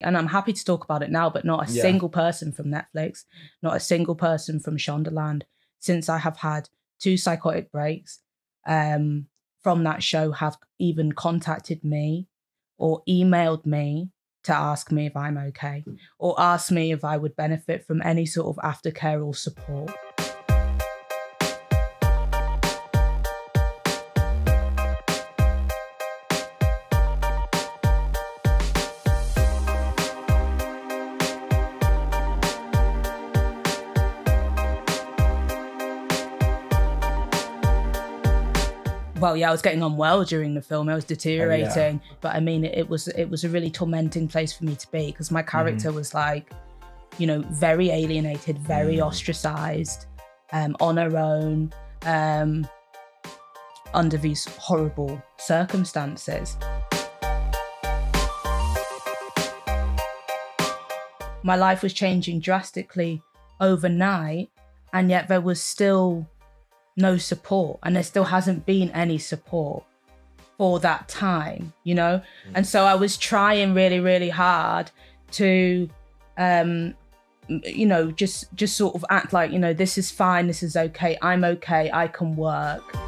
And I'm happy to talk about it now, but not a Yeah. single person from Netflix, not a single person from Shondaland since I have had two psychotic breaks um, from that show have even contacted me or emailed me to ask me if I'm okay or ask me if I would benefit from any sort of aftercare or support. Well yeah i was getting on well during the film. I was deteriorating. But i mean it, it was it was a really tormenting place for me to be because my character was like you know very alienated very ostracized um on her own um under these horrible circumstances. My life was changing drastically overnight and yet there was still no support and there still hasn't been any support for that time you know? And so i was trying really really hard to um you know just just sort of act like you know this is fine this is okay i'm okay i can work